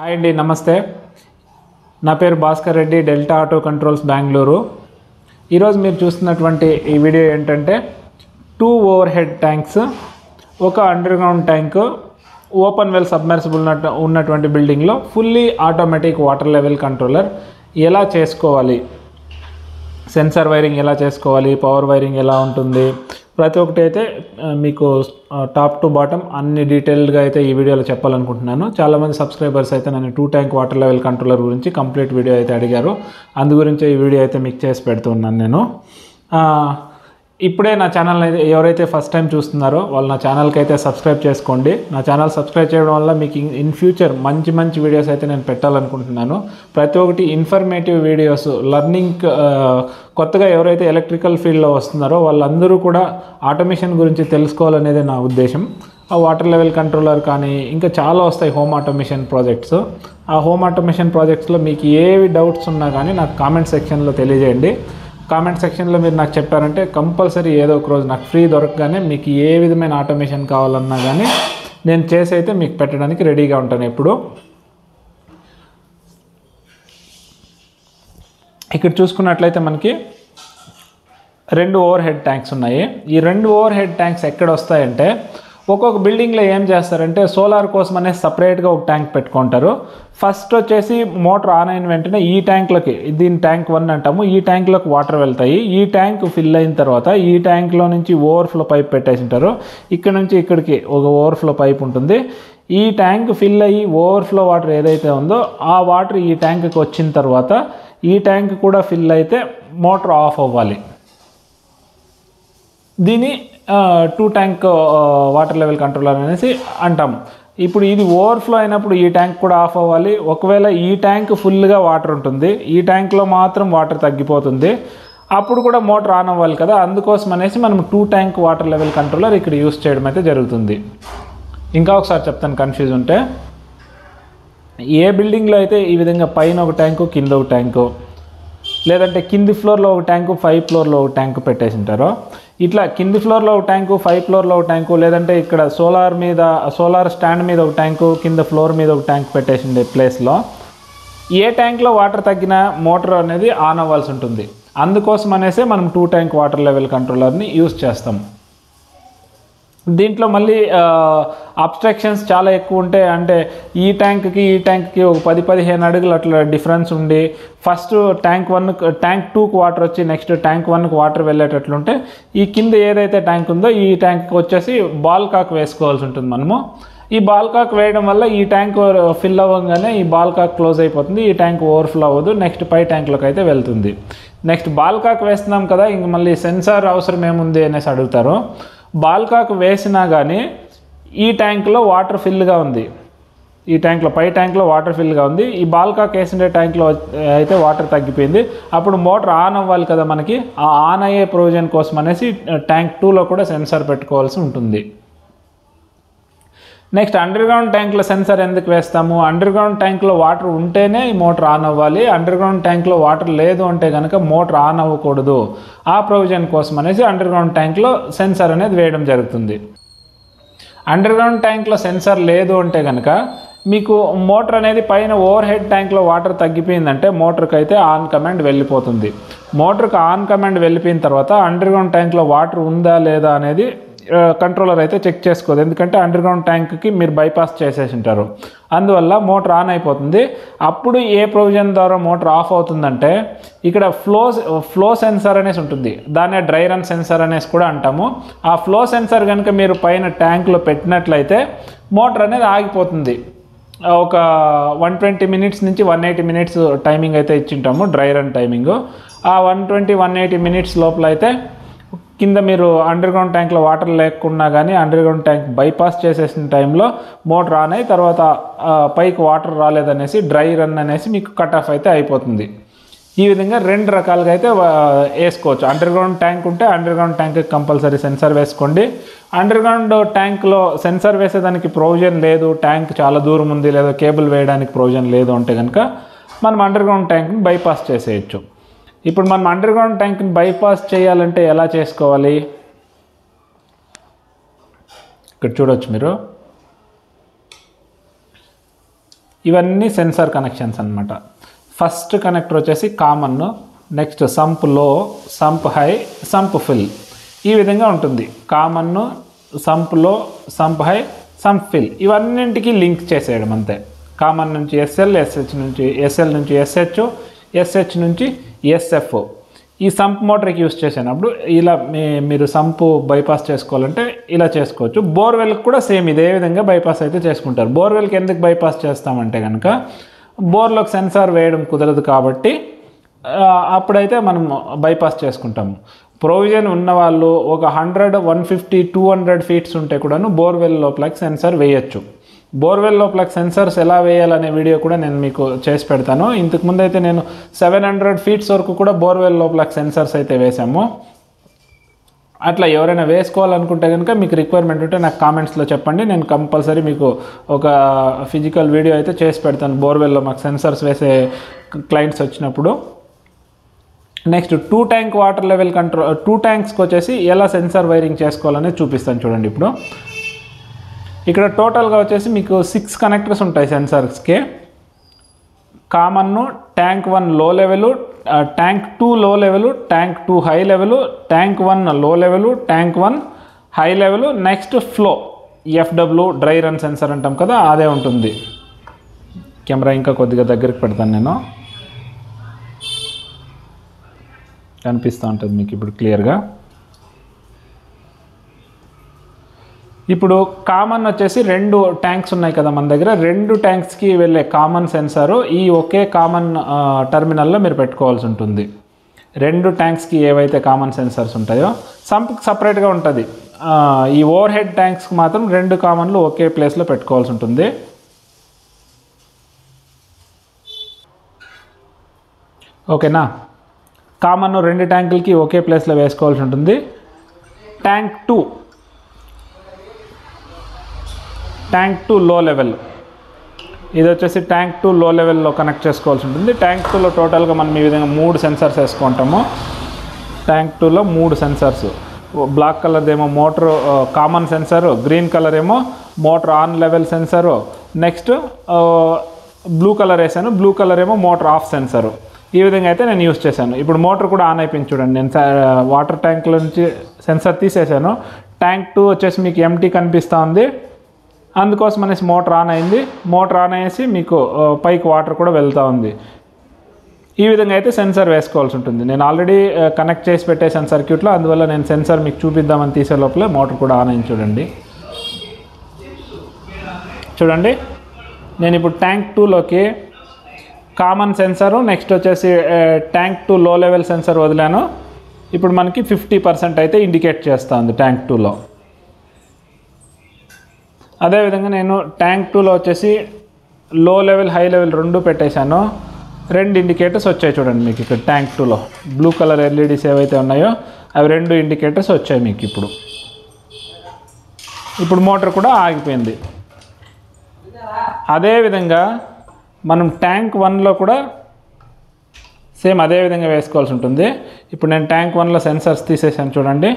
Hi అండి నమస్తే. నా పేరు Bhaskar Reddy Delta Auto Controls Bengaluru. ఈరోజు మీరు చూస్తున్నటువంటి ఈ వీడియో ఏంటంటే టూ ఓవర్ హెడ్ ట్యాంక్స్ ఒక underground tank open well submersible ఉన్నటువంటి బిల్డింగ్లో fully automatic water level controller ఎలా చేసుకోవాలి? సెన్సార్ వైరింగ్ ఎలా చేసుకోవాలి? పవర్ వైరింగ్ ఎలా ఉంటుంది? ప్రతి ఒక్కటి అయితే మీకు టాప్ టు బాటమ్ అన్ని డీటెయిల్డ్గా అయితే ఈ వీడియోలో చెప్పాలనుకుంటున్నాను. చాలామంది సబ్స్క్రైబర్స్ అయితే నన్ను two tank water level controller గురించి కంప్లీట్ వీడియో అయితే అడిగారు. అందు గురించి ఈ వీడియో అయితే మీకు చేసి పెడుతున్నాను నేను. ఇప్పుడే నా ఛానల్ అయితే ఎవరైతే ఫస్ట్ టైం చూస్తున్నారో వాళ్ళు నా ఛానల్కి అయితే సబ్స్క్రైబ్ చేసుకోండి. నా ఛానల్ సబ్స్క్రైబ్ చేయడం వల్ల మీకు ఇన్- ఇన్ ఫ్యూచర్ మంచి మంచి వీడియోస్ అయితే నేను పెట్టాలనుకుంటున్నాను. ప్రతి ఒక్కటి ఇన్ఫర్మేటివ్ వీడియోస్ లర్నింగ్ కొత్తగా ఎవరైతే ఎలక్ట్రికల్ ఫీల్డ్లో వస్తున్నారో వాళ్ళందరూ కూడా ఆటోమేషన్ గురించి తెలుసుకోవాలనేదే నా ఉద్దేశం. ఆ వాటర్ లెవెల్ కంట్రోలర్ కానీ ఇంకా చాలా వస్తాయి హోమ్ ఆటోమేషన్ ప్రాజెక్ట్స్ ఆ హోమ్ ఆటోమేషన్ ప్రాజెక్ట్స్లో మీకు ఏవి డౌట్స్ ఉన్నా కానీ నాకు కామెంట్ సెక్షన్లో తెలియజేయండి. కామెంట్ సెక్షన్లో మీరు నాకు చెప్పారంటే కంపల్సరీ ఏదో ఒక రోజు నాకు ఫ్రీ దొరకగానే మీకు ఏ విధమైన ఆటోమేషన్ కావాలన్నా కానీ నేను చేసి అయితే మీకు పెట్టడానికి రెడీగా ఉంటాను ఎప్పుడు. ఇక్కడ చూసుకున్నట్లయితే మనకి రెండు ఓవర్ హెడ్ ట్యాంక్స్ ఉన్నాయి. ఈ రెండు ఓవర్ హెడ్ ట్యాంక్స్ ఎక్కడ వస్తాయంటే ఒక్కొక్క బిల్డింగ్లో ఏం చేస్తారంటే సోలార్ కోసం అనేది సపరేట్గా ఒక ట్యాంక్ పెట్టుకుంటారు. ఫస్ట్ వచ్చేసి మోటార్ ఆన్ అయిన వెంటనే ఈ ట్యాంక్లోకి దీని ట్యాంక్ వన్ అంటాము ఈ ట్యాంక్లోకి వాటర్ వెళ్తాయి. ఈ ట్యాంక్ ఫిల్ అయిన తర్వాత ఈ ట్యాంక్లో నుంచి ఓవర్ఫ్లో పైప్ పెట్టేసి ఉంటారు ఇక్కడ నుంచి ఇక్కడికి ఒక ఓవర్ఫ్లో పైప్ ఉంటుంది. ఈ ట్యాంక్ ఫిల్ అయ్యి ఓవర్ఫ్లో వాటర్ ఏదైతే ఉందో ఆ వాటర్ ఈ ట్యాంక్కి వచ్చిన తర్వాత ఈ ట్యాంక్ కూడా ఫిల్ అయితే మోటార్ ఆఫ్ అవ్వాలి. దీన్ని two tank water level controller అనేసి అంటాం. ఇప్పుడు ఇది ఓవర్ఫ్లో అయినప్పుడు ఈ ట్యాంక్ కూడా ఆఫ్ అవ్వాలి. ఒకవేళ ఈ ట్యాంక్ ఫుల్గా వాటర్ ఉంటుంది. ఈ ట్యాంక్లో మాత్రం వాటర్ తగ్గిపోతుంది. అప్పుడు కూడా మోటార్ ఆన్ అవ్వాలి కదా. అందుకోసం అనేసి మనం two tank water level controller ఇక్కడ యూస్ చేయడం అయితే జరుగుతుంది. ఇంకా ఒకసారి చెప్తాను కన్ఫ్యూజ్ ఉంటే. ఏ బిల్డింగ్లో అయితే ఈ విధంగా పైన ఒక ట్యాంకు కింద ఒక ట్యాంకు లేదంటే కింది ఫ్లోర్లో ఒక ట్యాంకు ఫైవ్ ఫ్లోర్లో ఒక ట్యాంకు పెట్టేసి ఉంటారో ఇట్లా కింది ఫ్లోర్లో ఒక ట్యాంకు ఫైవ్ ఫ్లోర్లో ఒక ట్యాంకు లేదంటే ఇక్కడ సోలార్ మీద సోలార్ స్టాండ్ మీద ఒక ట్యాంకు కింద ఫ్లోర్ మీద ఒక ట్యాంక్ పెట్టేసి ఉండే ప్లేస్లో. ఏ ట్యాంక్లో వాటర్ తగ్గినా మోటార్ అనేది ఆన్ అవ్వాల్సి ఉంటుంది. అందుకోసం అనేసి మనం టూ ట్యాంక్ వాటర్ లెవెల్ కంట్రోలర్ని యూస్ చేస్తాం. దీంట్లో మళ్ళీ అబ్స్ట్రాక్షన్స్ చాలా ఎక్కువ ఉంటాయి అంటే ఈ ట్యాంక్కి ఈ ట్యాంక్కి ఒక పది పదిహేను అడుగులు అట్లా డిఫరెన్స్ ఉండి ఫస్ట్ ట్యాంక్ వన్ ట్యాంక్ టూకి వాటర్ వచ్చి నెక్స్ట్ ట్యాంక్ వన్కి వాటర్ వెళ్ళేటట్లుంటే ఈ కింద ఏదైతే ట్యాంక్ ఉందో ఈ ట్యాంక్కి వచ్చేసి బాల్ కాక్ వేసుకోవాల్సి ఉంటుంది మనము. ఈ బాల్ కాక్ వేయడం వల్ల ఈ ట్యాంక్ ఫిల్ అవ్వగానే ఈ బాల్ కాక్ క్లోజ్ అయిపోతుంది ఈ ట్యాంక్ ఓవర్ఫ్లో అవ్వదు నెక్స్ట్ పై ట్యాంక్లోకి అయితే వెళ్తుంది. నెక్స్ట్ బాల్ కాక్ వేస్తున్నాం కదా ఇంక మళ్ళీ సెన్సార్ అవసరం ఏముంది అనేసి అడుగుతారు. బాల్కాకు వేసినా కానీ ఈ ట్యాంక్లో వాటర్ ఫిల్గా ఉంది. ఈ ట్యాంక్లో పై ట్యాంక్లో వాటర్ ఫిల్గా ఉంది. ఈ బాల్కాక్ వేసిండే ట్యాంక్లో అయితే వాటర్ తగ్గిపోయింది. అప్పుడు మోటార్ ఆన్ అవ్వాలి కదా మనకి. ఆ ఆన్ అయ్యే ప్రొవిజన్ కోసం అనేసి ట్యాంక్ టూలో కూడా సెన్సార్ పెట్టుకోవాల్సి ఉంటుంది. నెక్స్ట్ అండర్ గ్రౌండ్ ట్యాంక్లో సెన్సార్ ఎందుకు వేస్తాము? అండర్ గ్రౌండ్ ట్యాంక్లో వాటర్ ఉంటేనే ఈ మోటార్ ఆన్ అవ్వాలి. అండర్ గ్రౌండ్ ట్యాంక్లో వాటర్ లేదు అంటే కనుక మోటార్ ఆన్ అవ్వకూడదు. ఆ ప్రొవిజన్ కోసం అనేసి అండర్ గ్రౌండ్ ట్యాంక్లో సెన్సార్ అనేది వేయడం జరుగుతుంది. అండర్ గ్రౌండ్ ట్యాంక్లో సెన్సార్ లేదు అంటే కనుక మీకు మోటార్ అనేది పైన ఓవర్ హెడ్ ట్యాంక్లో వాటర్ తగ్గిపోయిందంటే మోటార్కి అయితే ఆన్ కమాండ్ వెళ్ళిపోతుంది. మోటార్కి ఆన్ కమాండ్ వెళ్ళిపోయిన తర్వాత అండర్ గ్రౌండ్ ట్యాంక్లో వాటర్ ఉందా లేదా అనేది కంట్రోలర్ అయితే చెక్ చేసుకోదు. ఎందుకంటే అండర్ గ్రౌండ్ ట్యాంక్కి మీరు బైపాస్ చేసేసి ఉంటారు. అందువల్ల మోటార్ ఆన్ అయిపోతుంది. అప్పుడు ఏ ప్రొవిజన్ ద్వారా మోటార్ ఆఫ్ అవుతుందంటే ఇక్కడ ఫ్లో ఫ్లో సెన్సార్ అనేసి ఉంటుంది. దాన్నే డ్రై రన్ సెన్సార్ అనేసి కూడా అంటాము. ఆ ఫ్లో సెన్సార్ కనుక మీరు పైన ట్యాంక్లో పెట్టినట్లయితే మోటార్ అనేది ఆగిపోతుంది. ఒక వన్ ట్వంటీ మినిట్స్ నుంచి వన్ ఎయిటీ మినిట్స్ టైమింగ్ అయితే ఇచ్చింటాము డ్రై రన్ టైమింగ్ ఆ one twenty one eighty minutes లోపల అయితే కింద మీరు అండర్ గ్రౌండ్ ట్యాంక్లో వాటర్ లేకున్నా కానీ అండర్ గ్రౌండ్ ట్యాంక్ బైపాస్ చేసేసిన టైంలో మోటార్ ఆన్ అయ్యి తర్వాత పైకి వాటర్ రాలేదనేసి డ్రై రన్ అనేసి మీకు కట్ ఆఫ్ అయితే అయిపోతుంది. ఈ విధంగా రెండు రకాలుగా అయితే వేసుకోవచ్చు. అండర్ గ్రౌండ్ ట్యాంక్ ఉంటే under ground tank compulsory sensor వేసుకోండి. అండర్ గ్రౌండ్ ట్యాంక్లో సెన్సార్ వేసేదానికి ప్రొవిజన్ లేదు. ట్యాంక్ చాలా దూరం ఉంది. లేదా కేబుల్ వేయడానికి ప్రొవిజన్ లేదు అంటే కనుక మనం అండర్ గ్రౌండ్ ట్యాంక్ని బైపాస్ చేసేయచ్చు. ఇప్పుడు మనం అండర్ గ్రౌండ్ ట్యాంక్ని బైపాస్ చేయాలంటే ఎలా చేసుకోవాలి? ఇక్కడ చూడవచ్చు మీరు. ఇవన్నీ సెన్సార్ కనెక్షన్స్ అనమాట ఫస్ట్ కనెక్టర్ వచ్చేసి కామన్ నెక్స్ట్ సంప్లో సంప్ హై సంప్ ఫిల్ ఈ విధంగా ఉంటుంది. కామన్ సంప్లో సంప్ హై సంప్ ఫిల్ ఇవన్నింటికి లింక్ చేసేయడం అంతే. కామన్ నుంచి ఎస్ఎల్ ఎస్హెచ్ నుంచి ఎస్ఎల్ నుంచి ఎస్హెచ్ ఎస్హెచ్ నుంచి ఎస్ఎఫ్ ఈ సంప్ మోటార్కి యూస్ చేసినప్పుడు ఇలా మీ మీరు సంపు బైపాస్ చేసుకోవాలంటే ఇలా చేసుకోవచ్చు. బోర్వెల్కి కూడా సేమ్ ఇదే విధంగా బైపాస్ అయితే చేసుకుంటారు. బోర్వెల్కి ఎందుకు బైపాస్ చేస్తామంటే కనుక బోర్లోకి సెన్సార్ వేయడం కుదరదు కాబట్టి అప్పుడైతే మనం బైపాస్ చేసుకుంటాము. ప్రొవిజన్ ఉన్నవాళ్ళు ఒక hundred one fifty two hundred feets ఉంటే కూడాను బోర్వెల్ లోపలకి సెన్సార్ వేయచ్చు. బోర్వెల్ లోపల సెన్సార్స్ ఎలా వేయాలనే వీడియో కూడా నేను మీకు చేసి పెడతాను. ఇంతకుముందు అయితే నేను సెవెన్ హండ్రెడ్ ఫీట్స్ వరకు కూడా బోర్వెల్ లోపల సెన్సార్స్ అయితే వేసాము అట్లా ఎవరైనా వేసుకోవాలనుకుంటే కనుక మీకు రిక్వైర్మెంట్ ఉంటే నాకు కామెంట్స్లో చెప్పండి. నేను కంపల్సరీ మీకు ఒక ఫిజికల్ వీడియో అయితే చేసి పెడతాను. బోర్వెల్లో మాకు సెన్సార్స్ వేసే క్లయింట్స్ వచ్చినప్పుడు. Next two tank water level control two ట్యాంక్స్కి వచ్చేసి ఎలా సెన్సార్ వైరింగ్ చేసుకోవాలనేది చూపిస్తాను చూడండి ఇప్పుడు. ఇక్కడ టోటల్గా వచ్చేసి మీకు సిక్స్ కనెక్టర్స్ ఉంటాయి సెన్సార్స్కి common tank one low level tank two low level tank two high level tank one low level tank one high level next flow FW dry run sensor అంటాం కదా అదే ఉంటుంది. కెమెరా ఇంకా కొద్దిగా దగ్గరికి పెడతాను నేను. కనిపిస్తూ ఉంటుంది మీకు ఇప్పుడు క్లియర్గా ఇప్పుడు కామన్ వచ్చేసి రెండు ట్యాంక్స్ ఉన్నాయి కదా మన దగ్గర. రెండు ట్యాంక్స్కి వెళ్ళే కామన్ సెన్సారు ఈ ఒకే కామన్ టర్మినల్లో మీరు పెట్టుకోవాల్సి ఉంటుంది. రెండు ట్యాంక్స్కి ఏవైతే కామన్ సెన్సార్స్ ఉంటాయో సంప్కి సపరేట్గా ఉంటుంది. ఈ ఓవర్ హెడ్ ట్యాంక్స్కి మాత్రం రెండు కామన్లు ఒకే ప్లేస్లో పెట్టుకోవాల్సి ఉంటుంది. ఓకేనా? కామన్ రెండు ట్యాంకులకి ఒకే ప్లేస్లో వేసుకోవాల్సి ఉంటుంది. Tank two. Tank two low level. ఇది వచ్చేసి ట్యాంక్ టు లో లెవెల్లో కనెక్ట్ చేసుకోవాల్సి ఉంటుంది. ట్యాంక్ టూలో టోటల్గా మనం ఈ విధంగా మూడు సెన్సార్స్ వేసుకుంటాము. ట్యాంక్ టూలో మూడు సెన్సార్స్. బ్లాక్ కలర్ ఏమో motor common sensor green colour ఏమో motor on level sensor. Next blue colour వేసాను. బ్లూ కలర్ ఏమో మోటార్ ఆఫ్ సెన్సరు. ఈ విధంగా అయితే నేను యూస్ చేశాను. ఇప్పుడు మోటార్ కూడా ఆన్ అయిపోయింది చూడండి. నేను వాటర్ ట్యాంక్లో నుంచి సెన్సార్ తీసేసాను. ట్యాంక్ టూ వచ్చేసి మీకు ఎంటీ కనిపిస్తూ ఉంది. అందుకోసం అనేసి మోటార్ ఆన్ అయింది. మోటార్ ఆన్ అయ్యేసి మీకు పైకి వాటర్ కూడా వెళ్తూ ఉంది. ఈ విధంగా అయితే సెన్సార్ వేసుకోవాల్సి ఉంటుంది. నేను ఆల్రెడీ కనెక్ట్ చేసి పెట్టేసాను సర్క్యూట్లో అందువల్ల నేను సెన్సార్ మీకు చూపిద్దామని తీసే లోపలే మోటార్ కూడా ఆన్ అయింది చూడండి. చూడండి. నేను ఇప్పుడు ట్యాంక్ టూలోకి కామన్ సెన్సరు నెక్స్ట్ వచ్చేసి tank two low level sensor వదిలాను. ఇప్పుడు మనకి ఫిఫ్టీ పర్సెంట్ అయితే ఇండికేట్ చేస్తుంది ట్యాంక్ టూలో. అదేవిధంగా నేను ట్యాంక్ టూలో వచ్చేసి లో లెవెల్ హై లెవెల్ రెండు పెట్టేశాను. రెండు ఇండికేటర్స్ వచ్చాయి చూడండి మీకు ఇక్కడ ట్యాంక్ టూలో. బ్లూ కలర్ ఎల్ఈడీస్ ఏవైతే ఉన్నాయో అవి రెండు ఇండికేటర్స్ వచ్చాయి మీకు ఇప్పుడు. ఇప్పుడు మోటార్ కూడా ఆగిపోయింది. అదేవిధంగా మనం ట్యాంక్ వన్లో కూడా సేమ్ అదే విధంగా వేసుకోవాల్సి ఉంటుంది. ఇప్పుడు నేను ట్యాంక్ వన్లో సెన్సర్స్ తీసేసాను చూడండి.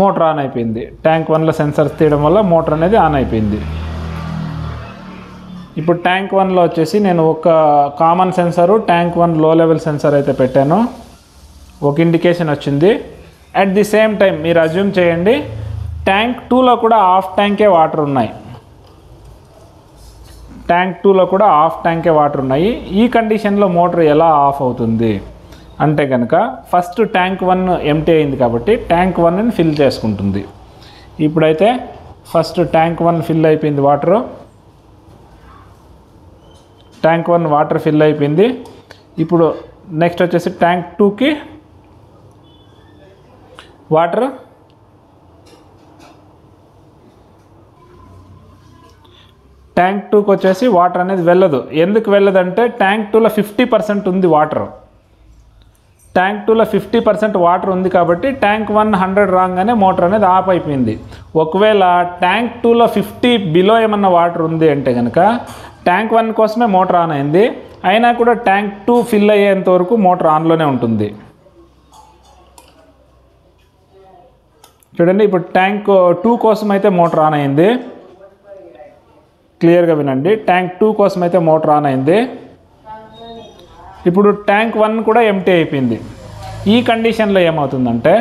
మోటార్ ఆన్ అయిపోయింది. ట్యాంక్ వన్లో సెన్సర్స్ తీయడం వల్ల మోటార్ అనేది ఆన్ అయిపోయింది. ఇప్పుడు ట్యాంక్ వన్లో వచ్చేసి నేను ఒక common sensor tank one low level sensor అయితే పెట్టాను. ఒక ఇండికేషన్ వచ్చింది. అట్ ది సేమ్ టైం మీరు అజ్యూమ్ చేయండి ట్యాంక్ టూలో కూడా హాఫ్ ట్యాంకే వాటర్ ఉన్నాయి. ట్యాంక్ టూలో కూడా హాఫ్ ట్యాంకే వాటర్ ఉన్నాయి. ఈ కండిషన్లో మోటార్ ఎలా ఆఫ్ అవుతుంది? అంటే కనుక ఫస్ట్ ట్యాంక్ వన్ ఎంటీ అయింది కాబట్టి ట్యాంక్ వన్ని ఫిల్ చేసుకుంటుంది. ఇప్పుడైతే ఫస్ట్ ట్యాంక్ వన్ ఫిల్ అయిపోయింది water tank one water fill అయిపోయింది. ఇప్పుడు నెక్స్ట్ వచ్చేసి ట్యాంక్ టూకి వాటర్ ట్యాంక్ టూకి వచ్చేసి వాటర్ అనేది వెళ్ళదు. ఎందుకు వెళ్ళదంటే ట్యాంక్ టూలో ఫిఫ్టీ పర్సెంట్ ఉంది వాటర్ ట్యాంక్ టూలో ఫిఫ్టీ పర్సెంట్ వాటర్ ఉంది కాబట్టి ట్యాంక్ వన్ హండ్రెడ్ రాగానే మోటార్ అనేది ఆఫ్ అయిపోయింది. ఒకవేళ ట్యాంక్ టూలో ఫిఫ్టీ బిలో ఏమన్నా వాటర్ ఉంది అంటే కనుక ట్యాంక్ వన్ కోసమే మోటార్ ఆన్ అయింది. అయినా కూడా ట్యాంక్ టూ ఫిల్ అయ్యేంత వరకు మోటార్ ఆన్లోనే ఉంటుంది. చూడండి ఇప్పుడు ట్యాంక్ టూ కోసం అయితే మోటార్ ఆన్ అయింది. క్లియర్గా వినండి ట్యాంక్ టూ కోసం అయితే మోటార్ ఆన్ అయింది. ఇప్పుడు ట్యాంక్ వన్ కూడా ఎంటీ అయిపోయింది. ఈ కండిషన్లో ఏమవుతుందంటే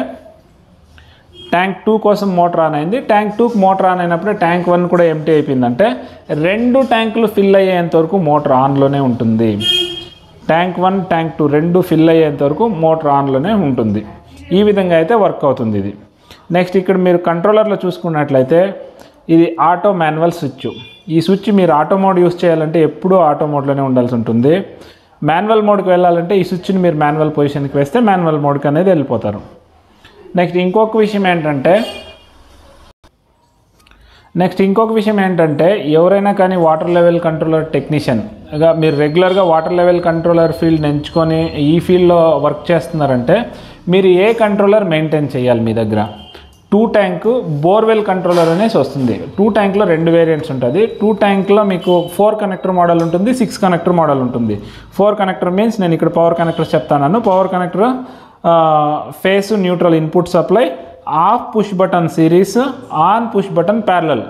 ట్యాంక్ టూ కోసం మోటార్ ఆన్ అయింది. ట్యాంక్ టూకి మోటార్ ఆన్ అయినప్పుడు ట్యాంక్ వన్ కూడా ఎంటీ అయిపోయిందంటే రెండు ట్యాంకులు ఫిల్ అయ్యేంత వరకు మోటార్ ఆన్లోనే ఉంటుంది. ట్యాంక్ వన్ ట్యాంక్ టూ రెండు ఫిల్ అయ్యేంత వరకు మోటార్ ఆన్లోనే ఉంటుంది. ఈ విధంగా అయితే వర్క్ అవుతుంది ఇది. నెక్స్ట్ ఇక్కడ మీరు కంట్రోలర్లో చూసుకున్నట్లయితే ఇది ఆటో మాన్యువల్ స్విచ్. ఈ స్విచ్ మీరు ఆటో మోడ్ యూస్ చేయాలంటే ఎప్పుడూ ఆటో మోడ్లోనే ఉండాల్సి ఉంటుంది. మాన్యువల్ మోడ్కి వెళ్ళాలంటే ఈ స్విచ్ని మీరు మాన్యువల్ పొజిషన్కి వేస్తే మాన్యువల్ మోడ్కి అనేది వెళ్ళిపోతారు. నెక్స్ట్ ఇంకొక విషయం ఏంటంటే నెక్స్ట్ ఇంకొక విషయం ఏంటంటే ఎవరైనా కానీ వాటర్ లెవెల్ కంట్రోలర్ టెక్నీషియన్గా మీరు రెగ్యులర్గా వాటర్ లెవెల్ కంట్రోలర్ ఫీల్డ్ ఎంచుకొని ఈ ఫీల్డ్లో వర్క్ చేస్తున్నారంటే మీరు ఏ కంట్రోలర్ మెయింటైన్ చేయాలి మీ దగ్గర? టూ ట్యాంక్ బోర్వెల్ కంట్రోలర్ అనేసి వస్తుంది. టూ ట్యాంక్లో రెండు వేరియంట్స్ ఉంటుంది. టూ ట్యాంక్లో మీకు ఫోర్ కనెక్టర్ మోడల్ ఉంటుంది సిక్స్ కనెక్టర్ మోడల్ ఉంటుంది. ఫోర్ కనెక్టర్ మీన్స్ నేను ఇక్కడ పవర్ కనెక్టర్ చెప్తాను. Power connector phase neutral input supply off push button series on push button parallel.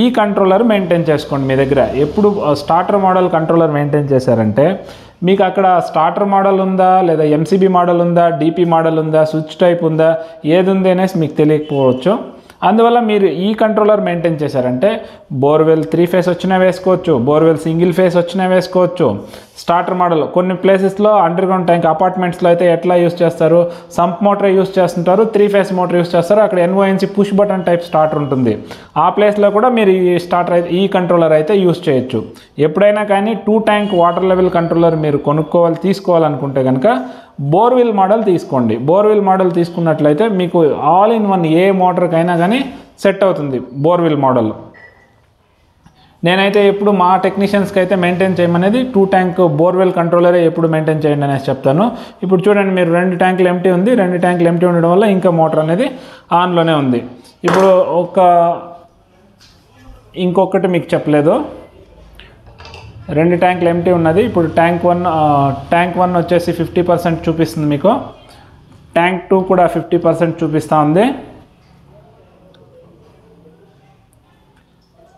ఈ కంట్రోలర్ మెయింటైన్ చేసుకోండి మీ దగ్గర. ఎప్పుడు స్టార్టర్ మోడల్ కంట్రోలర్ మెయింటైన్ చేశారంటే మీకు అక్కడ స్టార్టర్ మోడల్ ఉందా లేదా ఎంసీబీ మోడల్ ఉందా డీపీ మోడల్ ఉందా స్విచ్ టైప్ ఉందా ఏది ఉంది అనేసి మీకు తెలియకపోవచ్చు. అందువల్ల మీరు ఈ కంట్రోలర్ మెయింటైన్ చేశారంటే బోర్వెల్ త్రీ ఫేస్ వచ్చినా వేసుకోవచ్చు బోర్వెల్ సింగిల్ ఫేస్ వచ్చినా వేసుకోవచ్చు స్టార్టర్ మోడల్ కొన్ని ప్లేసెస్లో అండర్ గ్రౌండ్ ట్యాంక్ అపార్ట్మెంట్స్లో అయితే ఎట్లా యూస్ చేస్తారు? సంప్ మోటార్ యూస్ చేస్తుంటారు త్రీ ఫేస్ మోటార్ యూస్ చేస్తారు. అక్కడ NONC push button type starter ఉంటుంది. ఆ ప్లేస్లో కూడా మీరు ఈ స్టార్టర్ అయితే ఈ కంట్రోలర్ అయితే యూస్ చేయొచ్చు. ఎప్పుడైనా కానీ two tank water level controller మీరు కొనుక్కోవాలి తీసుకోవాలనుకుంటే కనుక బోర్విల్ మోడల్ తీసుకోండి. బోర్విల్ మోడల్ తీసుకున్నట్లయితే మీకు ఆల్ ఇన్ వన్ ఏ మోటార్కైనా కానీ సెట్ అవుతుంది బోర్విల్ మోడల్ నేనైతే ఎప్పుడు మా టెక్నీషియన్స్కి అయితే మెయింటైన్ చేయమనేది టూ ట్యాంక్ బోర్వెల్ కంట్రోలరే ఎప్పుడు మెయింటైన్ చేయండి అనేసి చెప్తాను. ఇప్పుడు చూడండి మీరు రెండు ట్యాంకులు ఎంటీ ఉంది రెండు ట్యాంకులు ఎంటీ ఉండడం వల్ల ఇంకా మోటార్ అనేది ఆన్లోనే ఉంది. ఇప్పుడు ఒక ఇంకొకటి మీకు చెప్పలేదు. రెండు ట్యాంకులు ఎంటీ ఉన్నది. ఇప్పుడు ట్యాంక్ వన్ ట్యాంక్ వన్ వచ్చేసి ఫిఫ్టీ పర్సెంట్ చూపిస్తుంది మీకు. ట్యాంక్ టూ కూడా ఫిఫ్టీ పర్సెంట్ చూపిస్తూ ఉంది.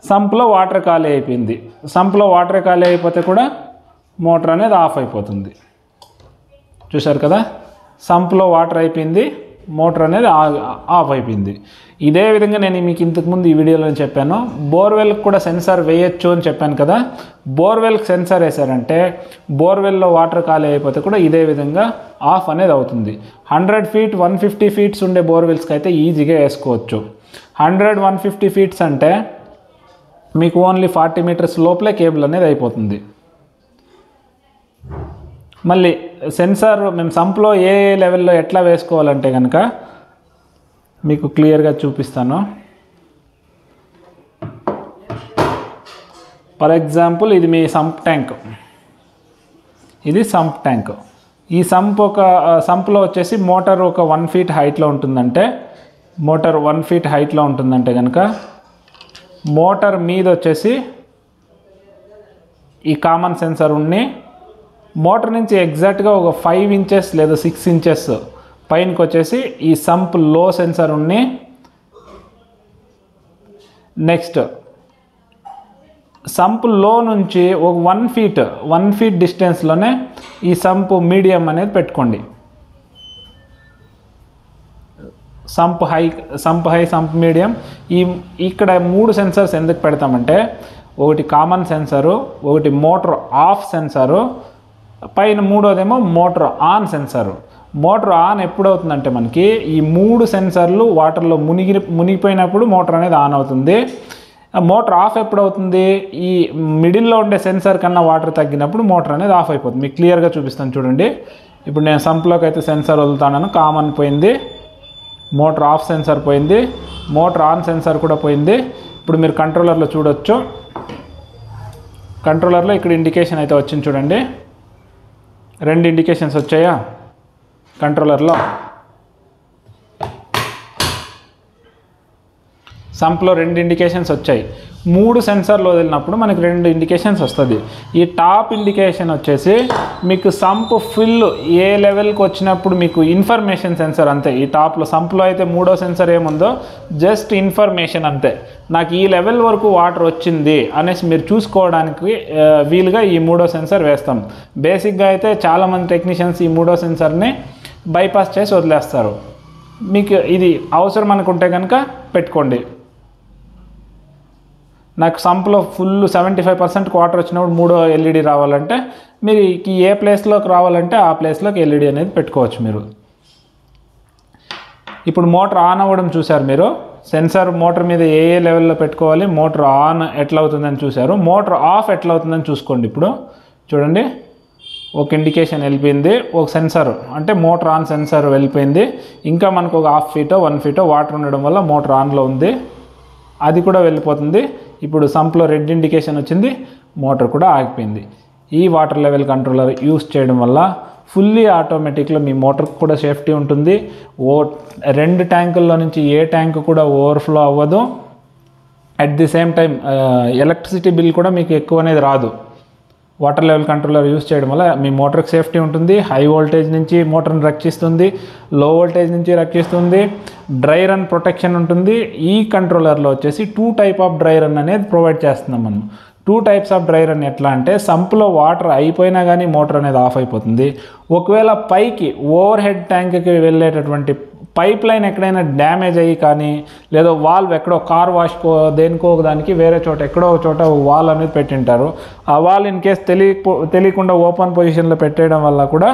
సంప్లో వాటర్ ఖాళీ అయిపోయింది. సంప్లో వాటర్ ఖాళీ అయిపోతే కూడా మోటార్ అనేది ఆఫ్ అయిపోతుంది. చూశారు కదా? సంప్లో వాటర్ అయిపోయింది మోటార్ అనేది ఆఫ్ అయిపోయింది. ఇదే విధంగా నేను మీకు ఇంతకుముందు ఈ వీడియోలో చెప్పాను. బోర్వెల్కి కూడా సెన్సార్ వేయొచ్చు అని చెప్పాను కదా? బోర్వెల్కి సెన్సార్ వేశారంటే బోర్వెల్లో వాటర్ ఖాళీ అయిపోతే కూడా ఇదే విధంగా ఆఫ్ అనేది అవుతుంది. Hundred feet one fifty feets ఉండే బోర్వెల్స్కి అయితే ఈజీగా వేసుకోవచ్చు. హండ్రెడ్ వన్ ఫిఫ్టీ ఫీట్స్ అంటే మీకు ఓన్లీ ఫార్టీ మీటర్స్ లోపలే కేబుల్ అనేది అయిపోతుంది. మళ్ళీ సెన్సార్ మేము సంప్లో ఏ లెవెల్లో ఎట్లా వేసుకోవాలంటే కనుక మీకు క్లియర్గా చూపిస్తాను. ఫర్ ఎగ్జాంపుల్ ఇది మీ సంప్ ట్యాంక్ ఇది సంప్ ట్యాంక్ ఈ సంప్ ఒక సంప్లో వచ్చేసి మోటార్ ఒక వన్ ఫీట్ హైట్లో ఉంటుందంటే మోటార్ వన్ ఫీట్ హైట్లో ఉంటుందంటే కనుక మోటార్ మీద వచ్చేసి ఈ కామన్ సెన్సార్ ఉండి మోటార్ నుంచి ఎగ్జాక్ట్గా ఒక ఫైవ్ ఇంచెస్ లేదా సిక్స్ ఇంచెస్ పైనకి వచ్చేసి ఈ సంప్లో సెన్సార్ ఉండి నెక్స్ట్ సంప్లో నుంచి ఒక వన్ ఫీట్ వన్ ఫీట్ డిస్టెన్స్లోనే ఈ సంప్ మీడియం అనేది పెట్టుకోండి. Sump high sump high sump medium. ఈ ఇక్కడ మూడు సెన్సర్స్ ఎందుకు పెడతామంటే ఒకటి కామన్ సెన్సరు ఒకటి మోటార్ ఆఫ్ సెన్సరు పైన మూడోదేమో motor on sensor. Motor on ఎప్పుడు అవుతుందంటే మనకి ఈ మూడు సెన్సర్లు వాటర్లో మునిగి మునిగిపోయినప్పుడు మోటార్ అనేది ఆన్ అవుతుంది. ఆ మోటార్ ఆఫ్ ఎప్పుడు అవుతుంది ఈ మిడిల్లో ఉండే సెన్సార్ కన్నా వాటర్ తగ్గినప్పుడు మోటార్ అనేది ఆఫ్ అయిపోతుంది. మీకు క్లియర్గా చూపిస్తాను చూడండి. ఇప్పుడు నేను సంప్లోకి అయితే సెన్సార్ వదులుతాను కామన్ పోయింది. మోటార్ ఆఫ్ సెన్సార్ పోయింది మోటార్ ఆన్ సెన్సార్ కూడా పోయింది. ఇప్పుడు మీరు కంట్రోలర్లో చూడొచ్చు. కంట్రోలర్లో ఇక్కడ ఇండికేషన్ అయితే వచ్చింది చూడండి. రెండు ఇండికేషన్స్ వచ్చాయా? కంట్రోలర్లో. సంప్లో రెండు ఇండికేషన్స్ వచ్చాయి. మూడు సెన్సార్లు వదిలినప్పుడు మనకి రెండు ఇండికేషన్స్ వస్తుంది. ఈ టాప్ ఇండికేషన్ వచ్చేసి మీకు సంప్ ఫిల్ ఏ లెవెల్కి వచ్చినప్పుడు మీకు ఇన్ఫర్మేషన్ సెన్సర్ అంతే. ఈ టాప్లో సంప్లో అయితే మూడో సెన్సర్ ఏముందో జస్ట్ ఇన్ఫర్మేషన్ అంతే. నాకు ఈ లెవెల్ వరకు వాటర్ వచ్చింది అనేసి మీరు చూసుకోవడానికి వీలుగా ఈ మూడో సెన్సర్ వేస్తాం. బేసిక్గా అయితే చాలామంది టెక్నీషియన్స్ ఈ మూడో సెన్సర్ని బైపాస్ చేసి వదిలేస్తారు. మీకు ఇది అవసరం అనుకుంటే కనుక పెట్టుకోండి. నాకు సంప్లో full seventy five percent water వచ్చినప్పుడు మూడో ఎల్ఈడి రావాలంటే మీరు ఏ ప్లేస్లోకి రావాలంటే ఆ ప్లేస్లోకి ఎల్ఈడి అనేది పెట్టుకోవచ్చు మీరు. ఇప్పుడు మోటార్ ఆన్ అవ్వడం చూశారు మీరు. సెన్సార్ మోటార్ మీద ఏ ఏ లెవెల్లో పెట్టుకోవాలి? మోటార్ ఆన్ ఎట్లా అవుతుందని చూశారు. మోటార్ ఆఫ్ ఎట్లా అవుతుందని చూసుకోండి ఇప్పుడు. చూడండి. ఒక ఇండికేషన్ వెళ్ళిపోయింది. ఒక సెన్సార్ అంటే మోటార్ ఆన్ సెన్సార్ వెళ్ళిపోయింది. ఇంకా మనకు ఒక హాఫ్ ఫీటో వన్ ఫీటో వాటర్ ఉండడం వల్ల మోటార్ ఆన్లో ఉంది. అది కూడా వెళ్ళిపోతుంది. ఇప్పుడు సంప్లో రెడ్ ఇండికేషన్ వచ్చింది మోటార్ కూడా ఆగిపోయింది. ఈ వాటర్ లెవెల్ కంట్రోలర్ యూస్ చేయడం వల్ల ఫుల్లీ ఆటోమేటిక్లో మీ మోటార్కి కూడా సేఫ్టీ ఉంటుంది. ఓ రెండు ట్యాంకుల్లో నుంచి ఏ ట్యాంక్ కూడా ఓవర్ఫ్లో అవ్వదు. At the same time electricity bill కూడా మీకు ఎక్కువ అనేది రాదు. వాటర్ లెవెల్ కంట్రోలర్ యూస్ చేయడం వల్ల మీ మోటార్కి సేఫ్టీ ఉంటుంది హై వోల్టేజ్ నుంచి మోటార్ని రక్షిస్తుంది లో వోల్టేజ్ నుంచి రక్షిస్తుంది డ్రై రన్ ప్రొటెక్షన్ ఉంటుంది. ఈ కంట్రోలర్లో వచ్చేసి two type of dry run అనేది ప్రొవైడ్ చేస్తున్నాం మనం. Two types of dry run ఎట్లా అంటే సంప్లో వాటర్ అయిపోయినా కానీ మోటార్ అనేది ఆఫ్ అయిపోతుంది. ఒకవేళ పైకి ఓవర్ హెడ్ ట్యాంక్కి వెళ్ళేటటువంటి పైప్ లైన్ ఎక్కడైనా డ్యామేజ్ అయ్యి కానీ లేదా వాల్వ్ ఎక్కడో కార్ వాష్కో దేనికో దానికి వేరే చోట ఎక్కడో ఒక చోట వాల్ అనేది పెట్టింటారు. ఆ వాల్ ఇన్ కేస్ తెలియ తెలియకుండా ఓపెన్ పొజిషన్లో పెట్టేయడం వల్ల కూడా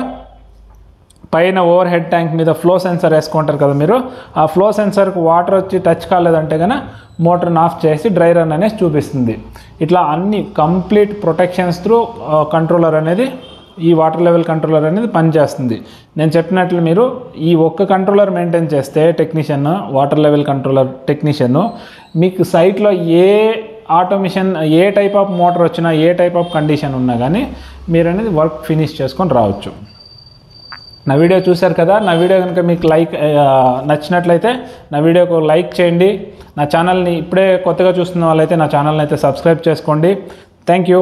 పైన ఓవర్ హెడ్ ట్యాంక్ మీద ఫ్లో సెన్సర్ వేసుకుంటారు కదా మీరు. ఆ ఫ్లో సెన్సర్కి వాటర్ వచ్చి టచ్ కాలేదంటే కనుక మోటార్ని ఆఫ్ చేసి డ్రై రన్ అనేసి చూపిస్తుంది. ఇట్లా అన్ని కంప్లీట్ ప్రొటెక్షన్స్ త్రూ కంట్రోలర్ అనేది ఈ వాటర్ లెవెల్ కంట్రోలర్ అనేది పనిచేస్తుంది. నేను చెప్పినట్లు మీరు ఈ ఒక్క కంట్రోలర్ మెయింటైన్ చేస్తే technician water level controller technician మీకు సైట్లో ఏ ఆటోమేషన్ ఏ టైప్ ఆఫ్ మోటార్ వచ్చినా ఏ టైప్ ఆఫ్ కండిషన్ ఉన్నా కానీ మీరు అనేది వర్క్ ఫినిష్ చేసుకొని రావచ్చు. నా వీడియో చూశారు కదా? నా వీడియో కనుక మీకు లైక్ నచ్చినట్లయితే నా వీడియోకు లైక్ చేయండి. నా ఛానల్ని ఇప్పుడే కొత్తగా చూస్తున్న వాళ్ళైతే నా ఛానల్ని అయితే సబ్స్క్రైబ్ చేసుకోండి. Thank you